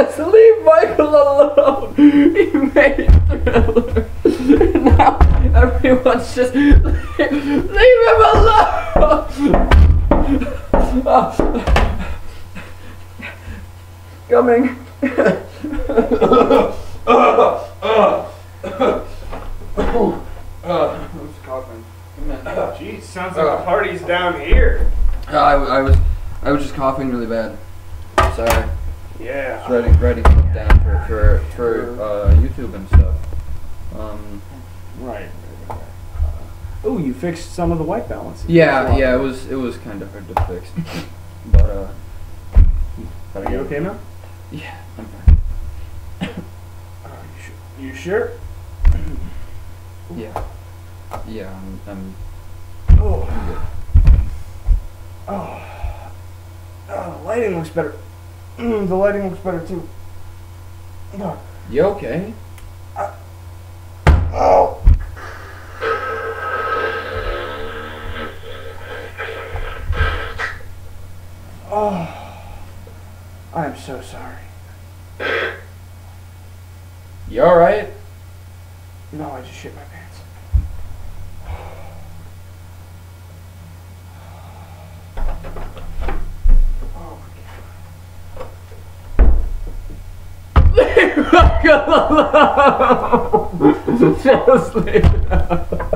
Just leave Michael alone. He made Thriller. Now everyone's just leave, leave him alone. Coming. Uh, who's coughing? Jeez, sounds like the party's down here. I, I was, I was just coughing really bad. Sorry. Yeah. Just writing, writing stuff down for for for uh, YouTube and stuff. Um, Right. Oh, you fixed some of the white balance. yeah, yeah, it was it was kind of hard to fix, but uh, Are you okay now? yeah, I'm fine. Uh, you, su- you sure? Yeah, yeah, I'm, I'm, Oh. I'm good. Oh. Oh, the lighting looks better. Mm, the lighting looks better too. Oh. You okay? Oh. Oh. I'm so sorry. You all right? No, I just shit my pants. Oh god. Alone. Just leave.